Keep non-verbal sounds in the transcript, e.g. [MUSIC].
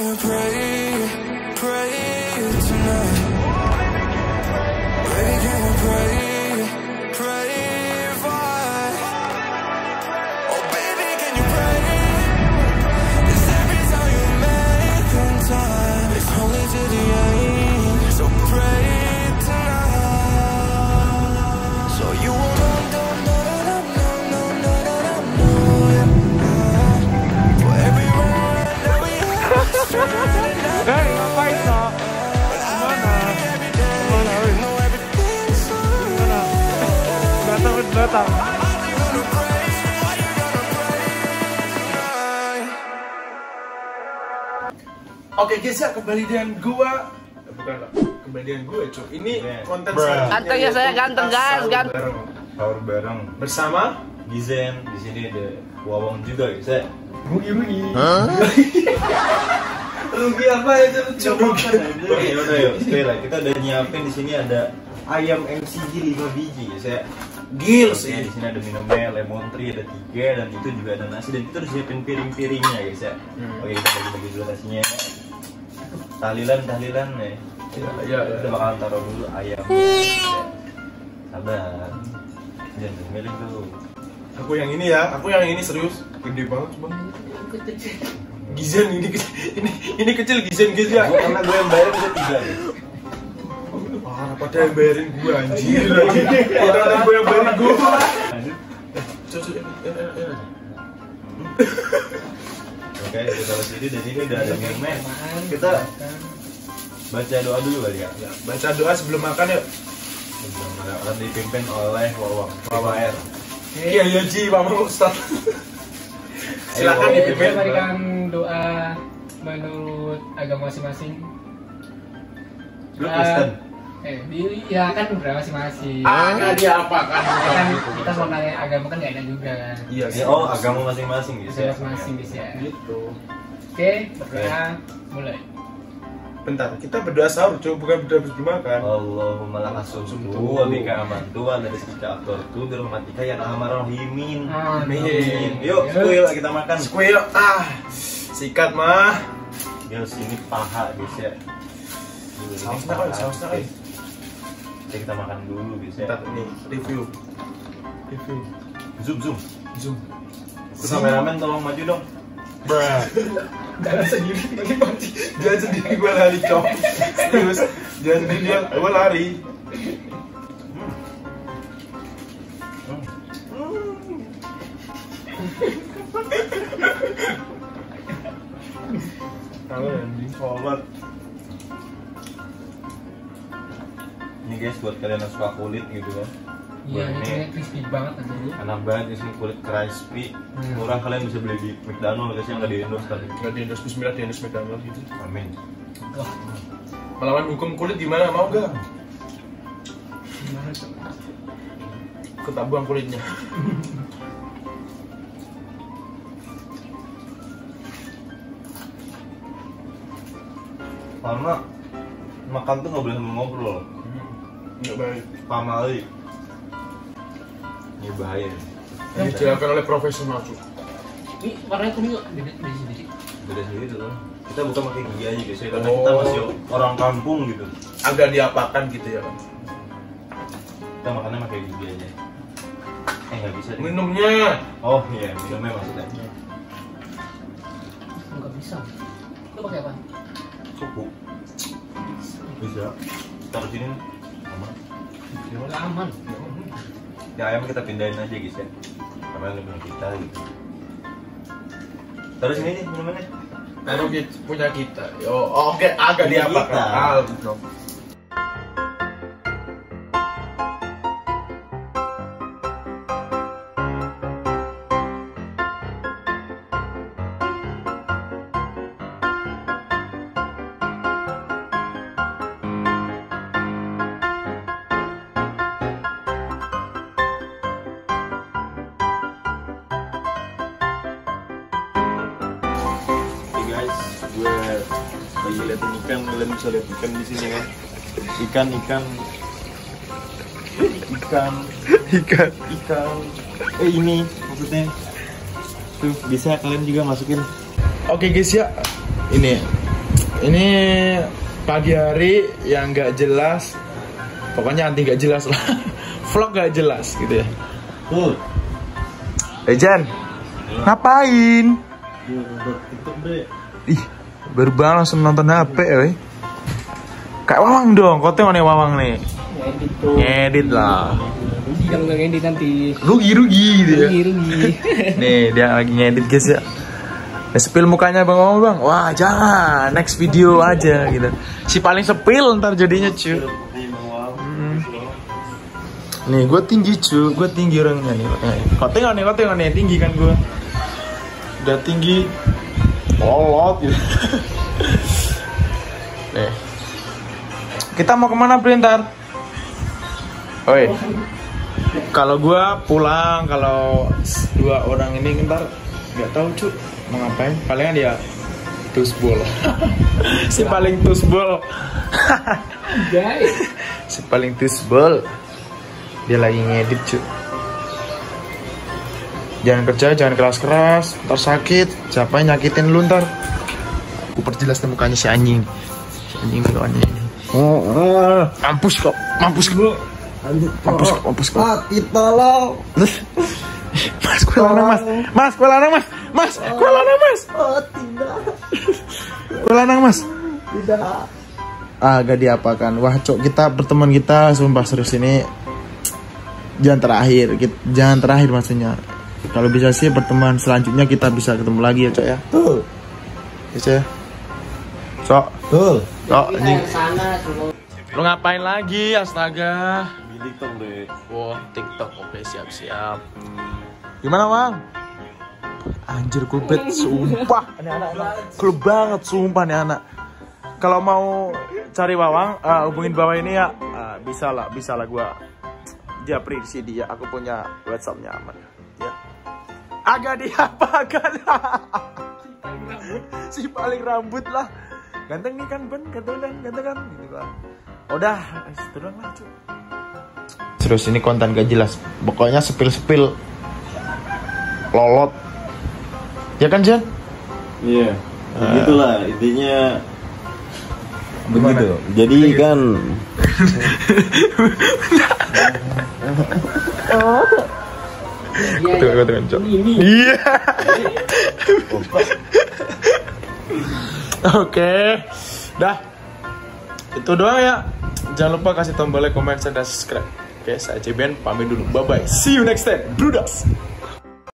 can't Oke guys ya kembali dengan gua. Bukan lah kembali dengan gue cuy ini Yeah. konten Bruh. selanjutnya Ganteng ya yaitu saya, ganteng, guys, ganteng. bareng. sahur bareng. Bersama? Gizen di sini ada Wawang juga guys ya. Rugi Rugi [LAUGHS] Rugi apa ya coba Oke udah yuk. Sekali lagi kita udah nyiapin di sini ada ayam MCG 5 biji guys ya Gil Oke, sih di sini ada minumnya lemon tree ada tiga dan itu juga ada nasi dan kita udah siapin piring-piringnya guys ya. Hmm. Oke kita bagi-bagi dulu nasinya. Tahlilan tahlilan nih. Ya, ya, ya. Kita bakalan taruh dulu ayam. ya. Sabar. Jangan milih dulu. Aku yang ini ya aku yang ini serius Gede banget bang Gizen ini kecil [LAUGHS] ini, ini kecil Gizen guys ya karena gue yang bayar udah tiga nih. Pada yang bayarin gue anjir lagi Padahal gue yang bayarin gue. Cocok. Oke kita taruh sini dan ini udah ada minumnya. Kita baca doa dulu kali ya. Ya, baca doa sebelum makan yuk Sebelum akan dipimpin oleh Wawang. Wawa R. Iya iya Ji, Pak Ustaz Silakan dipimpin berikan doa menurut agama masing-masing. Lu. Eh, di, ya kan udah masing-masing. Ah, nggak diapakan Ya kan kita mau nanya agama kan nggak ada juga kan. Iya Ya, oh agama masing-masing guys Bisa ya. masing-masing bisa. Gitu Oke, berdoa mulai. Bentar, kita berdoa sahur, coba bukan berdoa sebelum makan Allahumma laka sumtu wa bika amantu wa dari sika aktortu bi rahmatika ya arhamar rahimin. Amin. Yuk, kuil kita makan. Square, ah Sikat mah Guys, ini paha guys ya. Sausnya kan, sausnya kan. Oke, kita makan dulu guys ya. Bentar, nih, review. Review. Zoom zoom. Zoom. Terus kameramen tolong maju dong. Bruh. Jangan sendiri, ini Jangan sendiri, gue lari cok Serius, jangan sendiri, dia, gue lari. Kalau yang di forward. Ini guys buat kalian yang suka kulit gitu kan. Iya, ini crispy banget aja nih. enak banget di sini kulit crispy. Hmm. Murah kalian bisa beli di McDonald guys yang nggak di endorse. Nggak di endorse bismillah, di endorse McDonald gitu Amin. Wah, Melawan hukum kulit gimana, mau gak? gimana buang kulitnya Karena makan tuh nggak boleh ngobrol. Nggak baik Pamali. Ini bahaya. Ini dilakukan oleh profesional cuy Ini warnanya kuning nggak? Beda beda sendiri. Beda sendiri tuh. kan. Kita bukan pakai gigi aja guys ya, karena Oh. kita masih orang kampung gitu. Agak diapakan gitu ya kan Kita makannya pakai gigi aja. Eh nggak bisa. deh. Minumnya Oh iya, minumnya maksudnya. Nggak bisa. Lo pakai apa? Cukup. Bisa. Taruh sini. Nggak aman. Ya ayam kita pindahin aja guys ya. Karena ini punya kita gitu. Taruh sini nih minumannya. Kita, punya kita Yo, oh, Oke, agak Punya diapakan lagi liatin ikan, kalian bisa lihat ikan di sini kan. Ikan, ikan, ikan, Ikan. ikan. Eh ini maksudnya. Tuh bisa kalian juga masukin. Oke guys ya Ini ini pagi hari yang nggak jelas pokoknya anti nggak jelas lah [LAUGHS] vlog nggak jelas gitu ya Tuh. eh Jan ngapain deh. ih baru banget langsung nonton HP ya kayak Wawang dong kau tengok nih Wawang nih. Ngedit lah. Yang nggak ngedit nanti. rugi rugi gitu ya. Rugi rugi. [LAUGHS] nih dia lagi ngedit guys ya. Nah, sepil mukanya bang Wawang bang. Wah jangan. Next video aja gitu. Si paling sepil ntar jadinya cuy Nih, Bang Wam. Nih, gue tinggi cu, gue tinggi orangnya nih. Eh, kau tengok nih, kau tengok nih, tinggi kan gue. Udah tinggi, lolot gitu. nih, kita mau ke mana Printar? Oi, kalau gue pulang, kalau dua orang ini ntar nggak tahu cu, mau ngapain? Palingan dia tusbol. [LAUGHS] si paling tusbol. Guys. si paling tusbol dia lagi ngedit cu jangan kerja jangan keras keras ntar sakit siapa yang nyakitin lu ntar? Aku perjelas nih mukanya si anjing. Si anjing mukanya ini oh, oh. mampus kok mampus kok. Mampus kok mampus kok. Mati tolong. mas kue lanang mas. Mas kue lanang mas. Mas kue lanang mas. Oh, tidak. kue lanang mas. Tidak. agak diapakan. Wah cok kita berteman kita sumpah serius ini jangan terakhir. Jangan terakhir maksudnya kalau bisa sih pertemuan selanjutnya kita bisa ketemu lagi ya cok ya. Tuh. ya cok ya. Cok Tuh. cok ini lu ngapain lagi astaga? Bilik dong deh. wah tiktok oke siap siap gimana bang anjir banget sumpah. Ini anak banget sumpah nih anak. Kalau mau cari Wawang eh, hubungin bawah ini ya. Eh, bisa lah bisa lah gua. Dia privasi dia aku punya WhatsAppnya aman agak diapakan. Si paling rambut lah. Ganteng nih kan Ben. Ganteng kan ganteng kan. Gitu kan. Udah itu doang lah cuy Terus ini konten gak jelas. Pokoknya sepil-sepil. Lolot. Ya kan Jan? Iya. Begitulah intinya. Gimana? Begitu. Jadi kan [LAUGHS] Iya. Tengok, tengok, tengok, Cok. Ini. Iya. [LAUGHS] Oke. Dah. Itu doang ya. Jangan lupa kasih tombol like, comment, share, dan subscribe. Oke, saya Ceben pamit dulu. Bye-bye. See you next time. Brudas